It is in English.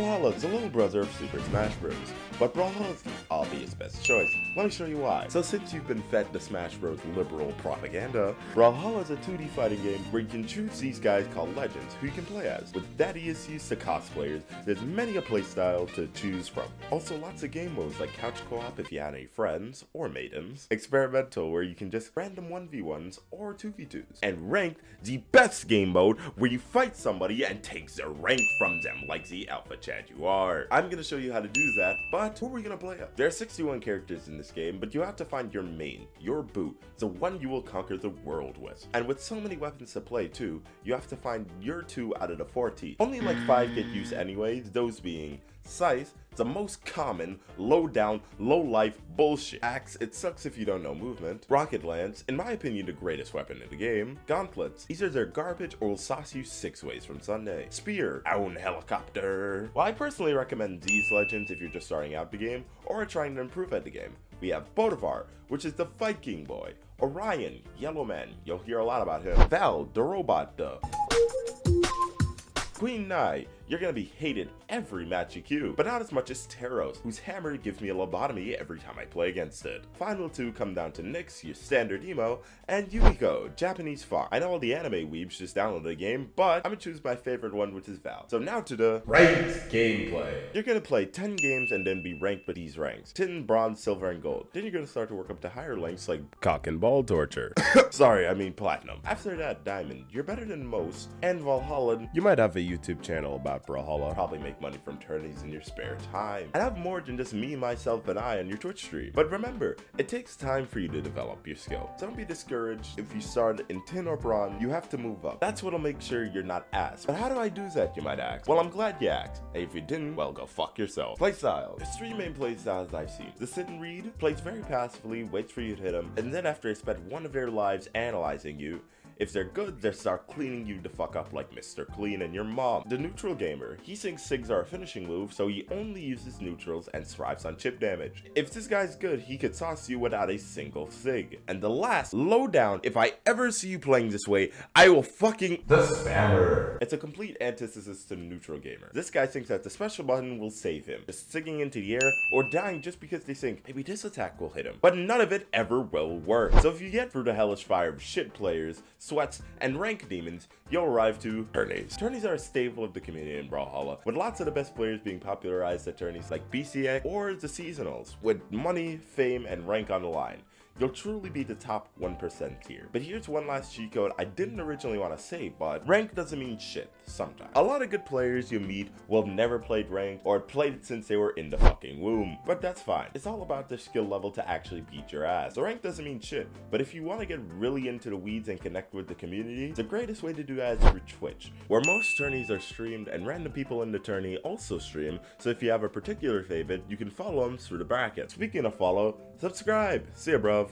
Brawlhalla is the little brother of Super Smash Bros. But Brawlhalla is the obvious best choice. Let me show you why. So since you've been fed the Smash Bros. liberal propaganda, Brawlhalla is a 2D fighting game where you can choose these guys called Legends, who you can play as. With daddy issues to cosplayers, there's many a playstyle to choose from. Also lots of game modes like couch co-op if you have any friends or maidens, experimental where you can just random 1v1s or 2v2s, and ranked, the best game mode where you fight somebody and takes their rank from them like the alpha you are. I'm gonna show you how to do that, but who are we gonna play as? There are 61 characters in this game, but you have to find your main, your boot, the one you will conquer the world with. And with so many weapons to play too, you have to find your two out of the 40. Only like 5 get used anyways, those being Scythe, the most common, low down, low life bullshit. Axe, it sucks if you don't know movement. Rocket Lance, in my opinion the greatest weapon in the game. Gauntlets, these are garbage or will sauce you six ways from Sunday. Spear, own helicopter. Well I personally recommend these legends if you're just starting out the game or are trying to improve at the game. We have Bödvar, which is the Viking boy. Orion, Yellow Man, you'll hear a lot about him. Val, the robot, duh. Queen Nai, you're gonna be hated every match you queue, but not as much as Teros, whose hammer gives me a lobotomy every time I play against it. Final two come down to Nix, your standard emo, and Yumiko, Japanese fox. I know all the anime weebs just downloaded the game, but I'm gonna choose my favorite one, which is Val. So now to the ranked gameplay. You're gonna play 10 games and then be ranked with these ranks. Tin, bronze, silver, and gold. Then you're gonna start to work up to higher ranks like cock and ball torture. Sorry, I mean platinum. After that, diamond. You're better than most. And Valhalla, you might have a YouTube channel about Brawlhalla. Probably make money from tourneys in your spare time. And have more than just me, myself, and I on your Twitch stream. But remember, it takes time for you to develop your skill. So Don't be discouraged if you start in tin or bronze, you have to move up. That's what'll make sure you're not ass. But how do I do that, you might ask? Well, I'm glad you asked. And if you didn't, well, go fuck yourself. Playstyle. There's three main playstyles I've seen. The sit and read plays very passively, waits for you to hit him, and then after they spend one of their lives analyzing you, if they're good, they start cleaning you the fuck up like Mr. Clean and your mom. The neutral gamer, he thinks SIGs are a finishing move, so he only uses neutrals and thrives on chip damage. If this guy's good, he could toss you without a single SIG. And the last, lowdown, if I ever see you playing this way, I will fucking- The Spammer. It's a complete antithesis to neutral gamer. This guy thinks that the special button will save him, just SIGing into the air or dying just because they think maybe this attack will hit him. But none of it ever will work. So if you get through the hellish fire of shit players, sweats, and rank demons, you'll arrive to tourneys. Tourneys are a staple of the community in Brawlhalla, with lots of the best players being popularized at tourneys like BCA or the seasonals, with money, fame, and rank on the line you'll truly be the top 1% here. But here's one last cheat code I didn't originally want to say, but rank doesn't mean shit sometimes. A lot of good players you meet will have never played ranked or played it since they were in the fucking womb, but that's fine. It's all about their skill level to actually beat your ass. So rank doesn't mean shit, but if you want to get really into the weeds and connect with the community, the greatest way to do that is through Twitch, where most tourneys are streamed and random people in the tourney also stream, so if you have a particular favorite, you can follow them through the bracket. Speaking of follow, subscribe. See ya, bro.